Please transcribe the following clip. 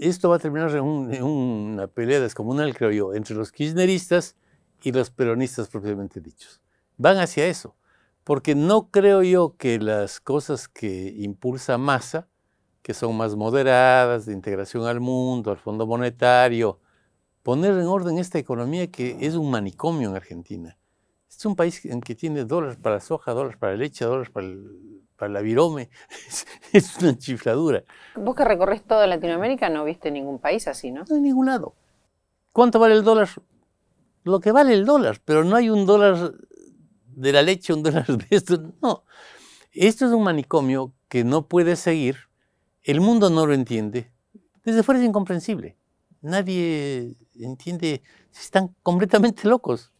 esto va a terminar en, una pelea descomunal, creo yo, entre los kirchneristas y los peronistas propiamente dichos. Van hacia eso, porque no creo yo que las cosas que impulsa Massa, que son más moderadas, de integración al mundo, al Fondo Monetario, poner en orden esta economía que es un manicomio en Argentina. Es un país en que tiene dólares para soja, dólares para leche, dólares para, para la virome. una chifladura. Vos que recorres toda Latinoamérica no viste ningún país así, ¿no? No en ningún lado. ¿Cuánto vale el dólar? Lo que vale el dólar, pero no hay un dólar de la leche, un dólar de esto. No. Esto es un manicomio que no puede seguir. El mundo no lo entiende. Desde fuera es incomprensible. Nadie entiende. Están completamente locos.